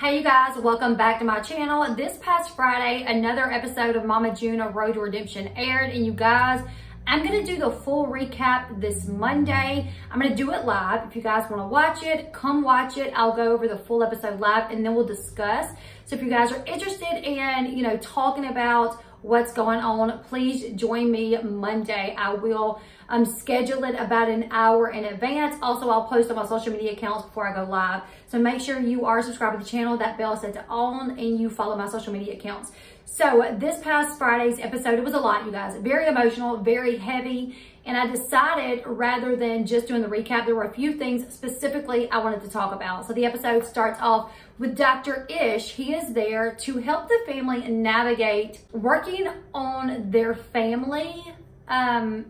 Hey you guys, welcome back to my channel. This past Friday, another episode of Mama June, A Road to Redemption aired. And you guys, I'm gonna do the full recap this Monday. I'm gonna do it live. If you guys wanna watch it, come watch it. I'll go over the full episode live and then we'll discuss. So if you guys are interested in, you know, talking about what's going on, please join me Monday. I will um, schedule it about an hour in advance. Also, I'll post on my social media accounts before I go live. So make sure you are subscribed to the channel, that bell set to on, and you follow my social media accounts. So this past Friday's episode, it was a lot, you guys. Very emotional, very heavy. And I decided rather than just doing the recap, there were a few things specifically I wanted to talk about. So the episode starts off with Dr. Ish. He is there to help the family navigate working on their family, um,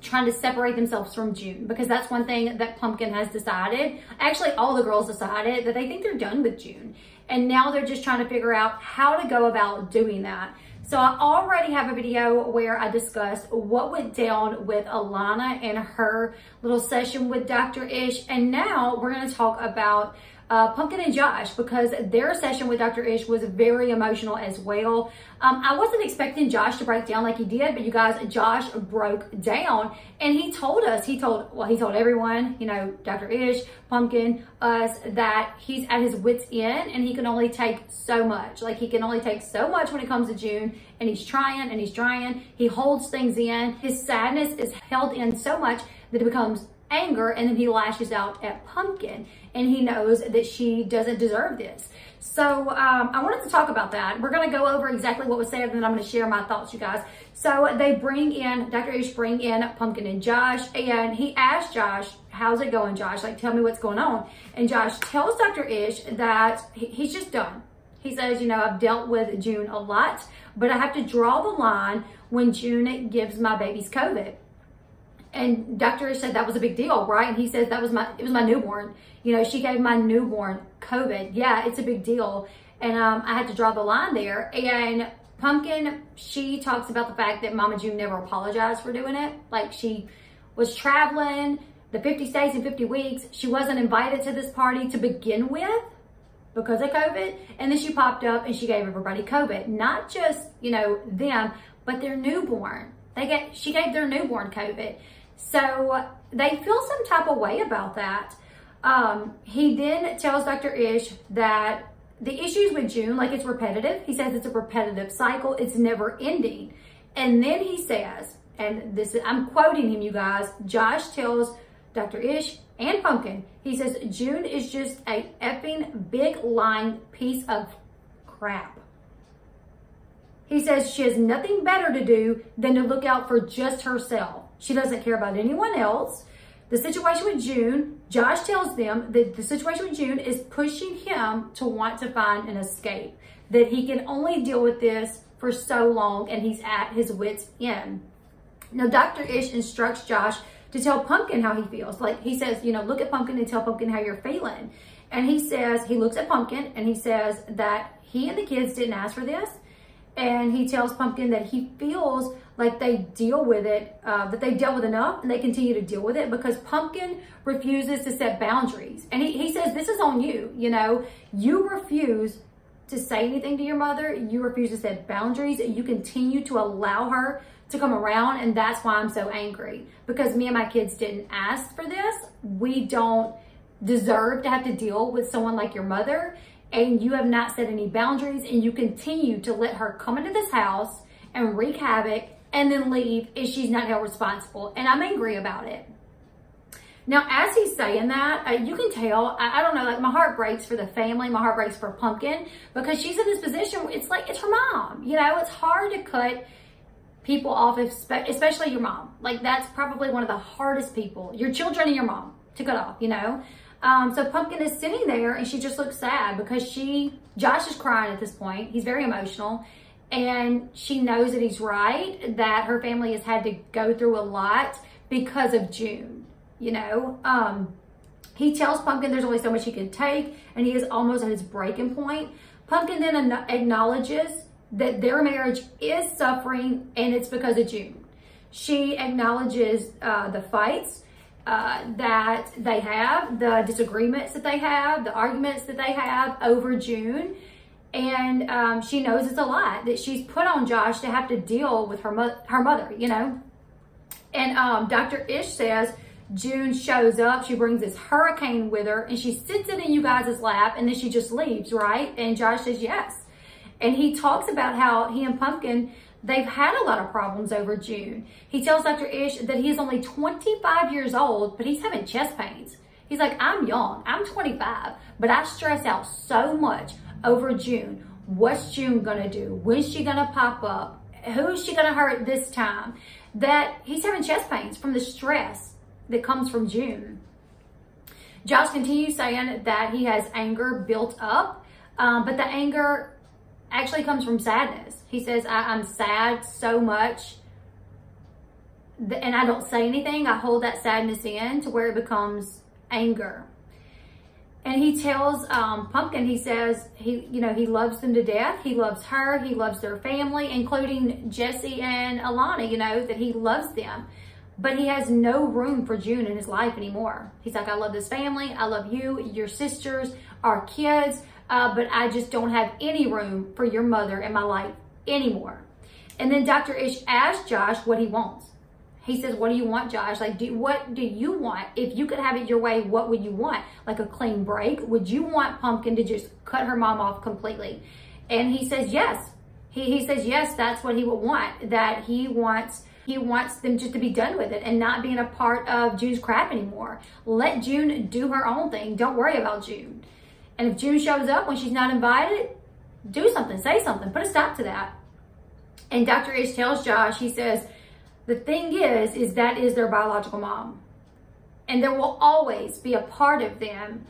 trying to separate themselves from June because that's one thing that Pumpkin has decided. Actually, all the girls decided that they think they're done with June. And now they're just trying to figure out how to go about doing that. So I already have a video where I discussed what went down with Alana and her little session with Dr. Ish. And now we're going to talk about uh, Pumpkin and Josh because their session with Dr. Ish was very emotional as well. Um, I wasn't expecting Josh to break down like he did, but you guys, Josh broke down and he told us, he told, well, he told everyone, you know, Dr. Ish, Pumpkin, us, that he's at his wit's end and he can only take so much. Like he can only take so much when it comes to June and he's trying and he's trying. He holds things in. His sadness is held in so much that it becomes anger and then he lashes out at Pumpkin and he knows that she doesn't deserve this. So um, I wanted to talk about that. We're going to go over exactly what was said and then I'm going to share my thoughts, you guys. So they bring in, Dr. Ish bring in Pumpkin and Josh and he asked Josh, how's it going, Josh? Like, tell me what's going on. And Josh tells Dr. Ish that he's just done. He says, you know, I've dealt with June a lot, but I have to draw the line when June gives my babies COVID and Dr. said that was a big deal, right? And he says that was my, it was my newborn. You know, she gave my newborn COVID. Yeah, it's a big deal. And um, I had to draw the line there. And Pumpkin, she talks about the fact that Mama June never apologized for doing it. Like she was traveling the 50 states in 50 weeks. She wasn't invited to this party to begin with because of COVID. And then she popped up and she gave everybody COVID. Not just, you know, them, but their newborn. They get, she gave their newborn COVID. So they feel some type of way about that. Um, he then tells Dr. Ish that the issues with June, like it's repetitive. He says it's a repetitive cycle. It's never ending. And then he says, and this is, I'm quoting him, you guys. Josh tells Dr. Ish and Pumpkin, he says, June is just a effing big lying piece of crap. He says she has nothing better to do than to look out for just herself. She doesn't care about anyone else. The situation with June, Josh tells them that the situation with June is pushing him to want to find an escape, that he can only deal with this for so long and he's at his wit's end. Now, Dr. Ish instructs Josh to tell Pumpkin how he feels. Like he says, you know, look at Pumpkin and tell Pumpkin how you're feeling. And he says, he looks at Pumpkin and he says that he and the kids didn't ask for this. And he tells Pumpkin that he feels like they deal with it, uh, that they dealt with enough and they continue to deal with it because Pumpkin refuses to set boundaries. And he, he says, this is on you, you know, you refuse to say anything to your mother. You refuse to set boundaries. And you continue to allow her to come around. And that's why I'm so angry because me and my kids didn't ask for this. We don't deserve to have to deal with someone like your mother. And you have not set any boundaries and you continue to let her come into this house and wreak havoc and then leave if she's not held responsible. And I'm angry about it. Now, as he's saying that, uh, you can tell, I, I, don't know, like my heart breaks for the family. My heart breaks for Pumpkin because she's in this position. It's like, it's her mom. You know, it's hard to cut people off, especially your mom. Like that's probably one of the hardest people, your children and your mom to cut off, you know? Um, so Pumpkin is sitting there and she just looks sad because she, Josh is crying at this point. He's very emotional and she knows that he's right, that her family has had to go through a lot because of June, you know? Um, he tells Pumpkin there's only so much he can take, and he is almost at his breaking point. Pumpkin then acknowledges that their marriage is suffering, and it's because of June. She acknowledges uh, the fights. Uh, that they have, the disagreements that they have, the arguments that they have over June. And um, she knows it's a lot that she's put on Josh to have to deal with her, mo- her mother, you know. And um, Dr. Ish says June shows up, she brings this hurricane with her, and she sits it in you guys' lap, and then she just leaves, right? And Josh says yes. And he talks about how he and Pumpkin They've had a lot of problems over June. He tells Dr. Ish that he's only 25 years old, but he's having chest pains. He's like, I'm young, I'm 25, but I stress out so much over June. What's June gonna do? When's she gonna pop up? Who's she gonna hurt this time? That he's having chest pains from the stress that comes from June. Josh continues saying that he has anger built up, um, but the anger actually comes from sadness. He says, I, am sad so much and I don't say anything. I hold that sadness in to where it becomes anger. And he tells um, Pumpkin, he says, he, you know, he loves them to death. He loves her. He loves their family, including Jesse and Alana, you know, that he loves them. But he has no room for June in his life anymore. He's like, I love this family. I love you, your sisters, our kids uh, but I just don't have any room for your mother in my life anymore. And then Dr. Ish asks Josh what he wants. He says, what do you want, Josh? Like, do, what do you want? If you could have it your way, what would you want? Like a clean break? Would you want Pumpkin to just cut her mom off completely? And he says, yes. He, he says, yes, that's what he would want. That he wants he wants them just to be done with it and not being a part of June's crap anymore. Let June do her own thing. Don't worry about June. And if June shows up when she's not invited, do something, say something, put a stop to that. And Dr. Ish tells Josh, he says, the thing is, is that is their biological mom. And there will always be a part of them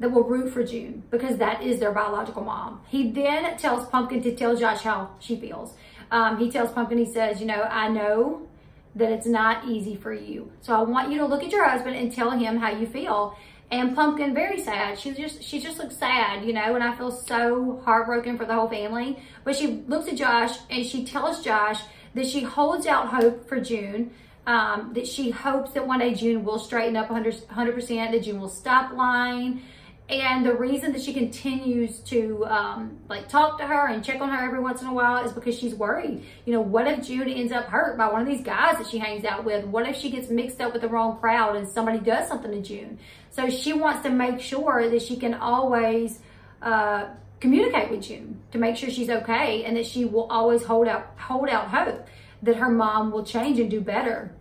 that will root for June because that is their biological mom. He then tells Pumpkin to tell Josh how she feels. Um, he tells Pumpkin, he says, you know, I know that it's not easy for you. So I want you to look at your husband and tell him how you feel. And Pumpkin, very sad. She just she just looks sad, you know, and I feel so heartbroken for the whole family. But she looks at Josh and she tells Josh that she holds out hope for June, um, that she hopes that one day June will straighten up 100%, 100% that June will stop lying, and the reason that she continues to um, like talk to her and check on her every once in a while is because she's worried. You know, what if June ends up hurt by one of these guys that she hangs out with? What if she gets mixed up with the wrong crowd and somebody does something to June? So she wants to make sure that she can always uh, communicate with June to make sure she's okay and that she will always hold out hold out hope that her mom will change and do better.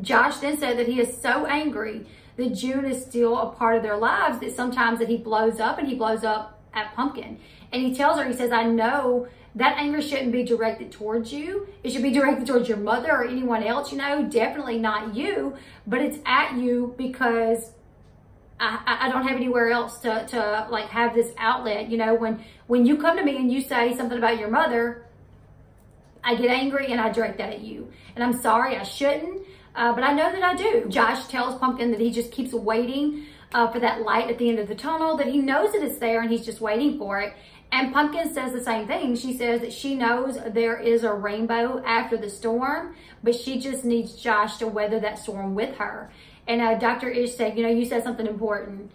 Josh then said that he is so angry that June is still a part of their lives, that sometimes that he blows up and he blows up at Pumpkin. And he tells her, he says, I know that anger shouldn't be directed towards you. It should be directed towards your mother or anyone else, you know, definitely not you, but it's at you because I, I don't have anywhere else to, to like have this outlet. You know, when, when you come to me and you say something about your mother, I get angry and I direct that at you. And I'm sorry, I shouldn't. Uh, but I know that I do. Josh tells Pumpkin that he just keeps waiting uh, for that light at the end of the tunnel, that he knows that it's there and he's just waiting for it. And Pumpkin says the same thing. She says that she knows there is a rainbow after the storm, but she just needs Josh to weather that storm with her. And uh, Dr. Ish said, you know, you said something important.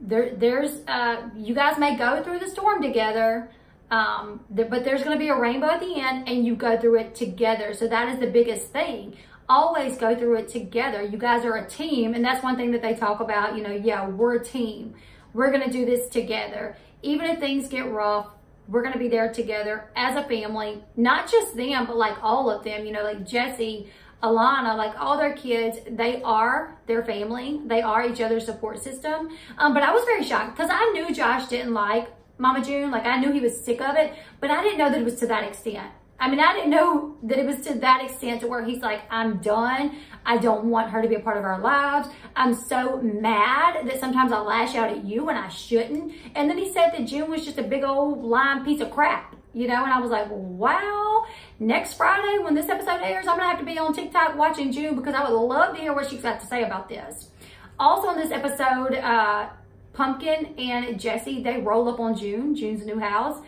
There, there's, uh, you guys may go through the storm together, um, but there's going to be a rainbow at the end and you go through it together. So that is the biggest thing always go through it together. You guys are a team. And that's one thing that they talk about, you know, yeah, we're a team. We're going to do this together. Even if things get rough, we're going to be there together as a family, not just them, but like all of them, you know, like Jesse, Alana, like all their kids, they are their family. They are each other's support system. Um, but I was very shocked because I knew Josh didn't like Mama June. Like I knew he was sick of it, but I didn't know that it was to that extent. I mean, I didn't know that it was to that extent to where he's like, I'm done. I don't want her to be a part of our lives. I'm so mad that sometimes I lash out at you when I shouldn't. And then he said that June was just a big old lying piece of crap, you know? And I was like, wow, next Friday when this episode airs, I'm gonna have to be on TikTok watching June because I would love to hear what she's got to say about this. Also in this episode, uh, Pumpkin and Jesse, they roll up on June, June's new house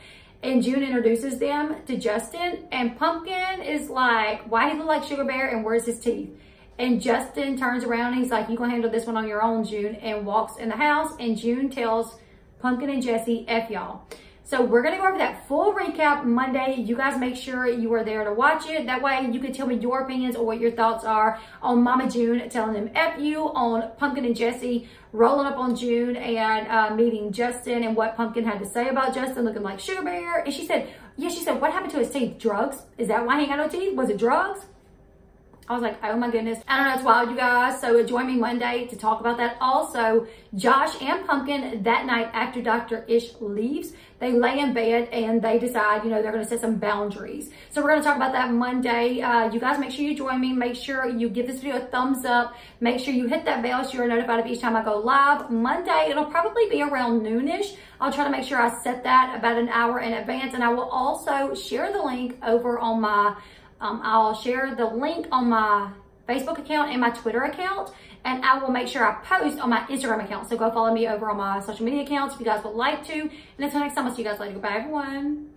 and June introduces them to Justin and Pumpkin is like, why he look like Sugar Bear and where's his teeth? And Justin turns around and he's like, you can handle this one on your own, June, and walks in the house. And June tells Pumpkin and Jesse, F y'all. So we're to go over that full recap Monday. You guys make sure you are there to watch it. That way you can tell me your opinions or what your thoughts are on Mama June telling them F you, on Pumpkin and Jesse rolling up on June and uh, meeting Justin and what Pumpkin had to say about Justin looking like Sugar Bear. And she said, yeah, she said, what happened to his teeth? Drugs? Is that why he ain't got no teeth? Was it drugs? I was like, oh my goodness. I don't know, it's wild, you guys. So join me Monday to talk about that. Also, Josh and Pumpkin that night after Dr. Ish leaves, they lay in bed and they decide, you know, they're going to set some boundaries. So we're going to talk about that Monday. Uh, you guys make sure you join me. Make sure you give this video a thumbs up. Make sure you hit that bell so you're notified of each time I go live. Monday, it'll probably be around noonish. I'll try to make sure I set that about an hour in advance. And I will also share the link over on my um, I'll share the link on my Facebook account and my Twitter account, and I will make sure I post on my Instagram account. So go follow me over on my social media accounts if you guys would like to. And until next time, I'll see you guys later. Goodbye, everyone.